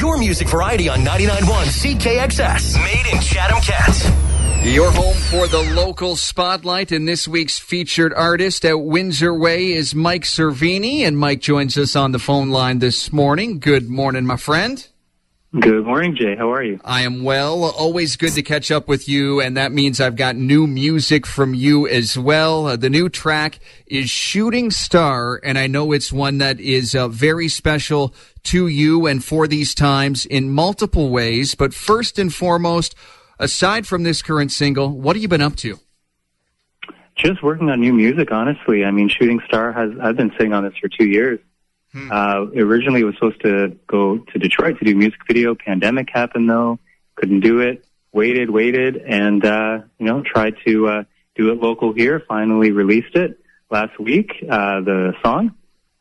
Your music variety on 99.1 CKXS. Made in Chatham Kent. Your home for the local spotlight and this week's featured artist at Windsor Way is Mike Cerveni, and Mike joins us on the phone line this morning. Good morning, my friend. Good morning, Jay. How are you? I am well. Always good to catch up with you, and that means I've got new music from you as well. Uh, the new track is Shooting Star, and I know it's one that is uh, very special to you and for these times in multiple ways. But first and foremost, aside from this current single, what have you been up to? Just working on new music, honestly. I mean, Shooting Star has, I've been sitting on this for two years. Hmm. Uh, originally, it was supposed to go to Detroit to do music video. Pandemic happened though, couldn't do it. Waited, waited, and uh, you know, tried to uh, do it local here. Finally, released it last week. Uh, the song,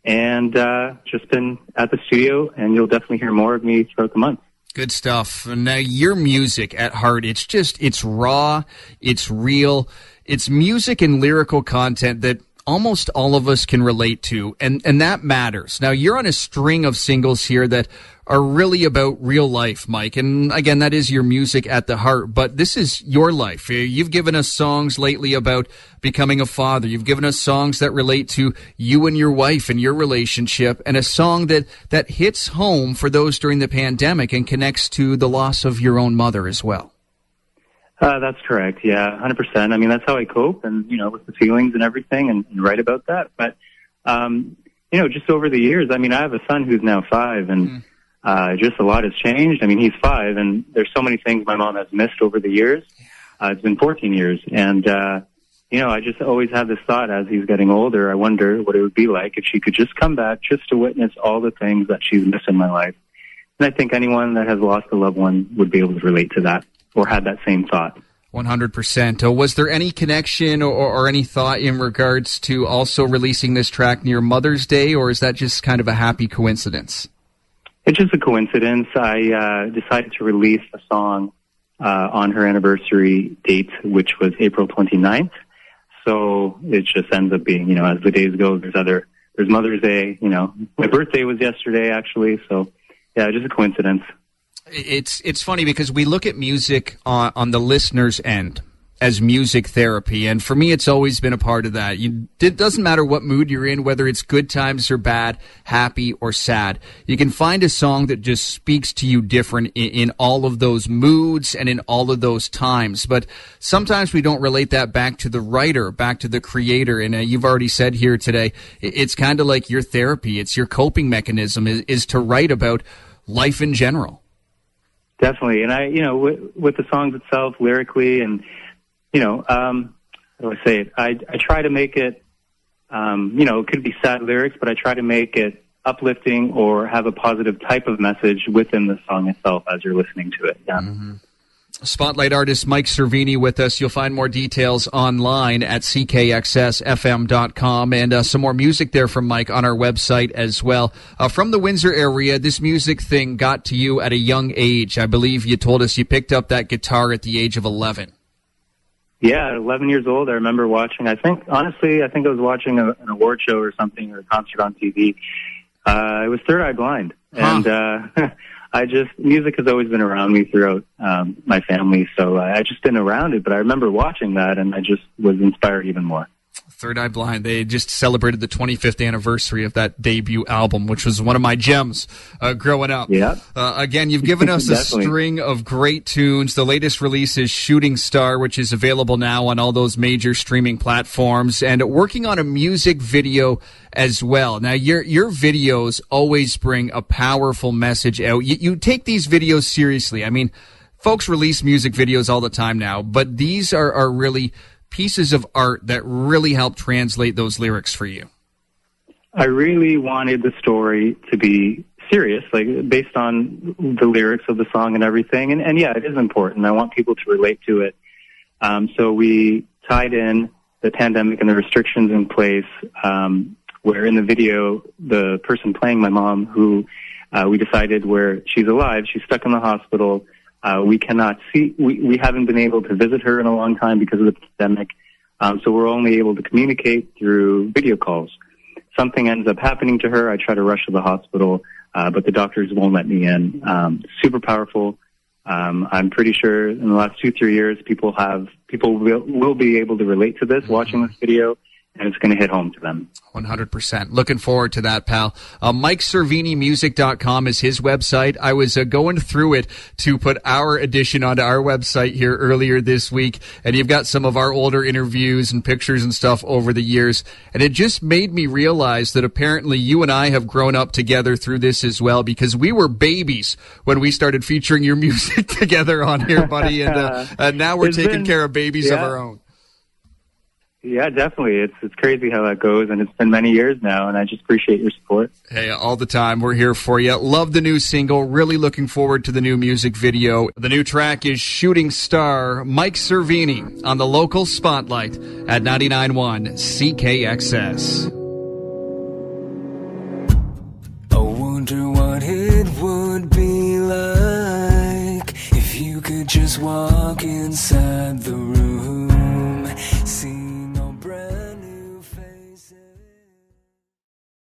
and uh, just been at the studio, and you'll definitely hear more of me throughout the month. Good stuff. Now, your music at heart, it's just, it's raw, it's real, it's music and lyrical content that almost all of us can relate to, and, and that matters. Now, you're on a string of singles here that are really about real life, Mike. And again, that is your music at the heart, but this is your life. You've given us songs lately about becoming a father. You've given us songs that relate to you and your wife and your relationship, and a song that, that hits home for those during the pandemic and connects to the loss of your own mother as well. Uh, that's correct. Yeah, hundred percent. I mean, that's how I cope, and you know, with the feelings and everything, and, and write about that. But um, you know, just over the years, I mean, I have a son who's now five, and mm. uh, just a lot has changed. I mean, he's five, and there's so many things my mom has missed over the years. Uh, it's been 14 years, and uh, you know, I just always have this thought as he's getting older. I wonder what it would be like if she could just come back, just to witness all the things that she's missed in my life. And I think anyone that has lost a loved one would be able to relate to that or had that same thought. 100%. Uh, was there any connection or, or, any thought in regards to also releasing this track near Mother's Day, or is that just kind of a happy coincidence? It's just a coincidence. I uh, decided to release a song uh, on her anniversary date, which was April 29th. So it just ends up being, you know, as the days go, there's other, there's Mother's Day, you know, my birthday was yesterday actually. So yeah, just a coincidence it's it's funny because we look at music on, on the listener's end as music therapy, and for me, it's always been a part of that. You, it doesn't matter what mood you're in, whether it's good times or bad, happy or sad. You can find a song that just speaks to you different in, in all of those moods and in all of those times. But sometimes we don't relate that back to the writer, back to the creator. And uh, you've already said here today, it's kind of like your therapy. It's your coping mechanism is, is to write about life in general. Definitely, and I, you know, with, with the songs itself, lyrically, and you know, um, how do I say it? I I try to make it, um, you know, it could be sad lyrics, but I try to make it uplifting or have a positive type of message within the song itself as you're listening to it. Yeah. Mm-hmm. Spotlight artist Mike Cerveni with us. You'll find more details online at ckxsfm.com and uh, some more music there from Mike on our website as well. Uh, from the Windsor area, this music thing got to you at a young age. I believe you told us you picked up that guitar at the age of 11. Yeah, 11 years old. I remember watching, I think, honestly, I think I was watching a, an award show or something or a concert on TV. Uh, I was third eye blind. Huh. And, uh, I just music has always been around me throughout um, my family, so I just been around it. But I remember watching that, and I just was inspired even more. Third Eye Blind. They just celebrated the 25th anniversary of that debut album, which was one of my gems uh, growing up. Yeah. Uh, again, you've given us a string of great tunes. The latest release is Shooting Star, which is available now on all those major streaming platforms, and working on a music video as well. Now, your your videos always bring a powerful message out. You, you take these videos seriously. I mean, folks release music videos all the time now, but these are, are really pieces of art that really help translate those lyrics for you? I really wanted the story to be serious, like based on the lyrics of the song and everything. And, and yeah, it is important. I want people to relate to it. Um, so we tied in the pandemic and the restrictions in place, um, where in the video, the person playing my mom, who uh, we decided where she's alive, she's stuck in the hospital uh, we cannot see, we, we haven't been able to visit her in a long time because of the pandemic. Um, so we're only able to communicate through video calls. Something ends up happening to her. I try to rush to the hospital. uh, but the doctors won't let me in. Um, super powerful. Um, I'm pretty sure in the last two, three years, people have people will, will be able to relate to this watching this video and it's going to hit home to them. 100%. Looking forward to that, pal. Uh, MikeCerveniMusic.com is his website. I was uh, going through it to put our edition onto our website here earlier this week, and you've got some of our older interviews and pictures and stuff over the years, and it just made me realize that apparently you and I have grown up together through this as well, because we were babies when we started featuring your music together on here, buddy, and uh, now we're It's taking been- care of babies of our own. Yeah, definitely. It's it's crazy how that goes, and it's been many years now, and I just appreciate your support. Hey, all the time. We're here for you. Love the new single. Really looking forward to the new music video. The new track is Shooting Star, Mike Cerveni on the local spotlight at 99.1 CKXS. I wonder what it would be like if you could just walk inside the room.